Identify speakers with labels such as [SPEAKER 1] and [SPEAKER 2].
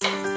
[SPEAKER 1] Thanks.